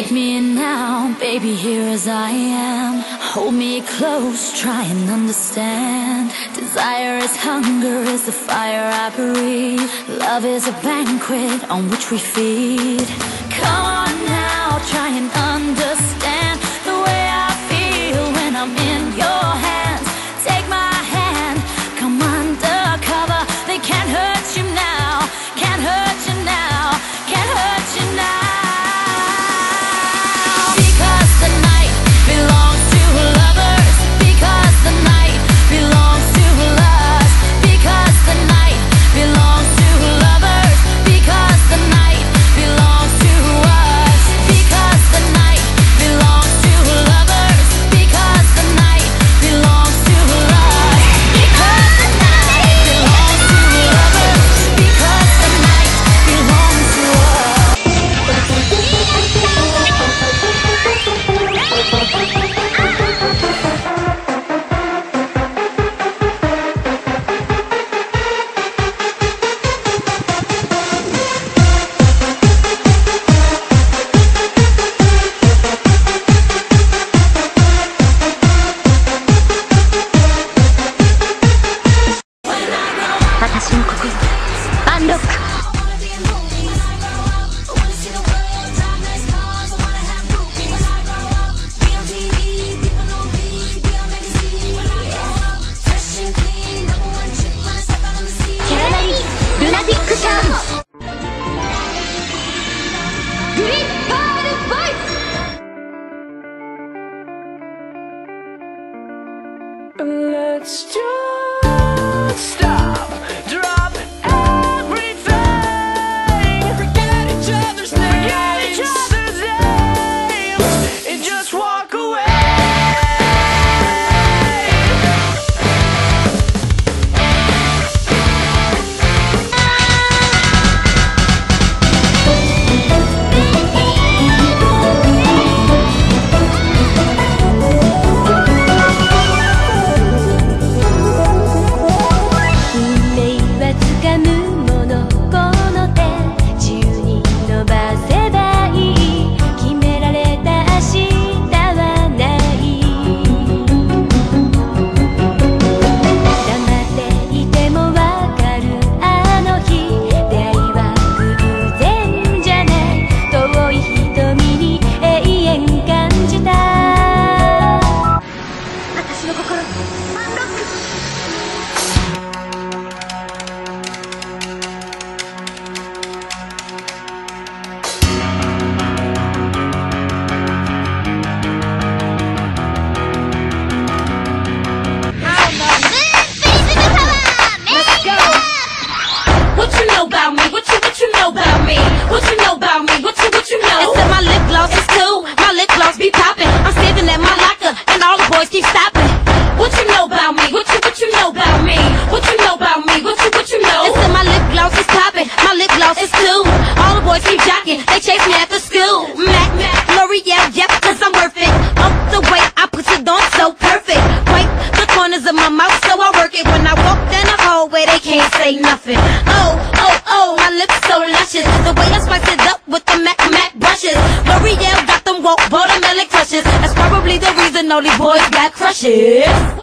Take me in now, baby, here as I am. Hold me close, try and understand. Desire is hunger, is the fire I breathe. Love is a banquet on which we feed. Let's just stop. lashes. The way I spice it up with the Mac Mac brushes. L'Oreal got them woke watermelon crushes. That's probably the reason all these boys got crushes.